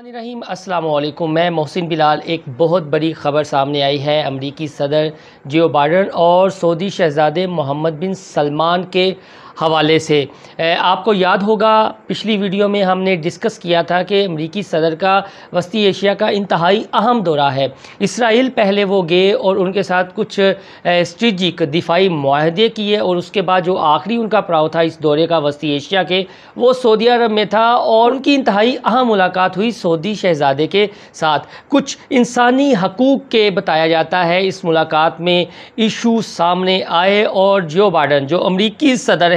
रहीम, अस्सलाम वालेकुम मैं मोहसिन बिलाल, एक बहुत बड़ी ख़बर सामने आई है अमरीकी सदर जियो बाइडन और सऊदी शहज़ादे मोहम्मद बिन सलमान के हवाले से। आपको याद होगा, पिछली वीडियो में हमने डिस्कस किया था कि अमरीकी सदर का वस्ती एशिया का इंतहाई अहम दौरा है। इसराइल पहले वो गए और उनके साथ कुछ स्ट्रेटिक दिफाई माहदे किए और उसके बाद जो आखिरी उनका प्राव था इस दौरे का वस्ती एशिया के, वो सऊदी अरब में था और उनकी इंतहाई अहम मुलाकात हुई सऊदी शहजादे के साथ। कुछ इंसानी हकूक़ के बताया जाता है, इस मुलाकात में इशू सामने आए और जो बाइडन, जो अमरीकी सदर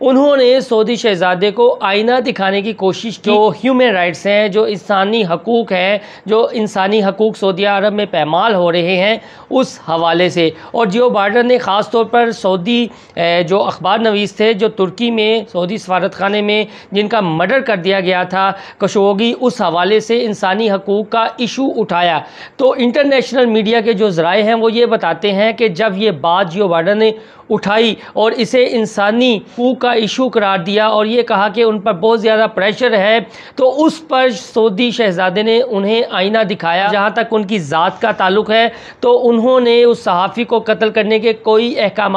उन्होंने सऊदी शहजादे को आईना दिखाने की कोशिश की। जो ह्यूमन राइट्स हैं जो इंसानी हकूक़ हैं जो इंसानी हकूक़ सऊदी अरब में पैमाल हो रहे हैं उस हवाले से। और जियो बाइडन ने ख़ास तौर पर सऊदी जो अखबार नवीस थे जो तुर्की में सऊदी सफारत खाने में जिनका मर्डर कर दिया गया था कशोगी उस हवाले से इंसानी हकूक़ का इशू उठाया। तो इंटरनेशनल मीडिया के जो ज़राए हैं वो ये बताते हैं कि जब ये बात जियो बाइडन ने उठाई और इसे इंसानी हकूक़ का इशू करार दिया और ये कहा कि उन पर बहुत ज़्यादा प्रेशर है तो उस पर सऊदी शहजादे ने उन्हें आईना दिखाया, जहाँ तक उनकी ज़ात का ताल्लुक़ है। तो उन्होंने उस सहाफ़ी को कत्ल करने के कोई अहकाम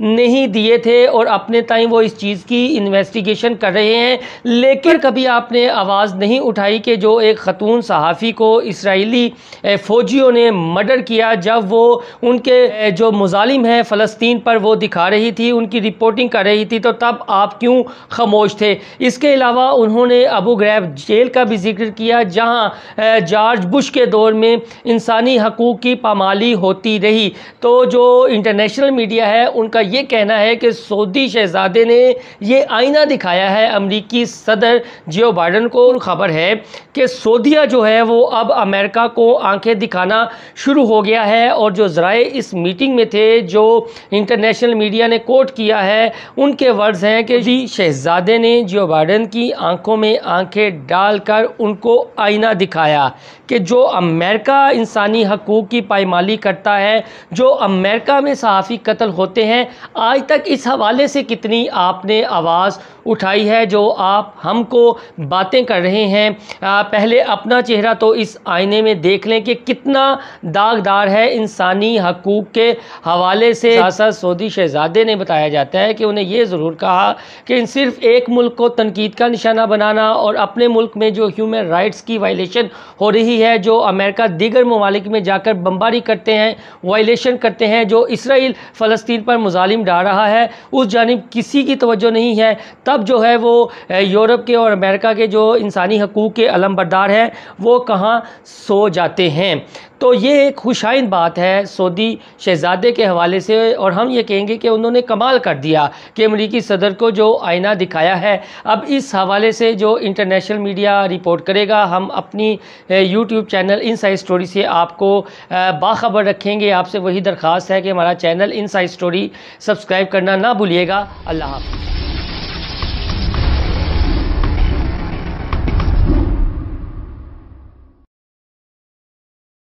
नहीं दिए थे और अपने टाइम वो इस चीज़ की इन्वेस्टिगेशन कर रहे हैं। लेकिन कभी आपने आवाज़ नहीं उठाई कि जो एक ख़तून सहाफ़ी को इसराइली फ़ौजियों ने मर्डर किया, जब वो उनके जो मुजालिम हैं फ़लस्तीन पर वो दिखा रही थी, उनकी रिपोर्टिंग कर थी तो तब आप क्यों खामोश थे? इसके अलावा उन्होंने अबू ग्रैब जेल का भी ज़िक्र किया, जहाँ जॉर्ज बुश के दौर में इंसानी हकूक़ की पामाली होती रही। तो जो इंटरनेशनल मीडिया है, उनका ये कहना है कि सऊदी शहजादे ने ये आईना दिखाया है अमरीकी सदर जियो बाइडन को। खबर है कि सऊदिया जो है, वो अब अमेरिका को आँखें दिखाना शुरू हो गया है। और जो ज़राए इस मीटिंग में थे, जो इंटरनेशनल मीडिया ने कोट किया है उनके वर्ड्स हैं कि जी। शहजादे ने जो बाइडन की आँखों में आँखें डालकर उनको आईना दिखाया कि जो अमेरिका इंसानी हकूक़ की पायमाली करता है जो अमेरिका में सहाफ़ी कत्ल होते हैं आज तक इस हवाले से कितनी आपने आवाज़ उठाई है जो आप हमको बातें कर रहे हैं। आ, पहले अपना चेहरा तो इस आईने में देख लें कि कितना दागदार है इंसानी हकूक़ के हवाले से। सऊदी शहजादे ने बताया जाता है कि उन्हें यह ज़रूर कहा कि सिर्फ़ एक मुल्क को तनकीद का निशाना बनाना और अपने मुल्क में जो ह्यूमन राइट्स की वायलेशन हो रही है जो अमेरिका दीगर ममालिक में जाकर बम्बारी करते हैं वायलेशन करते हैं जो इसराइल फ़लस्तीन पर मुजालिम डाल रहा है उस जानब किसी की तवज्जो नहीं है। तब जो है वो यूरोप के और अमेरिका के जो इंसानी हकूक़ के अलम बरदार हैं, वो कहाँ सो जाते हैं। तो ये एक खुशाइन बात है सऊदी शहज़ादे के हवाले से और हम ये कहेंगे कि उन्होंने कमाल कर दिया कि अमरीकी सदर को जो आईना दिखाया है। अब इस हवाले से जो इंटरनेशनल मीडिया रिपोर्ट करेगा, हम अपनी यूट्यूब चैनल इन साइड स्टोरी से आपको बाखबर रखेंगे। आपसे वही दरख्वास्त है कि हमारा चैनल इन साइड स्टोरी सब्सक्राइब करना ना भूलिएगा। अल्लाह हाफ़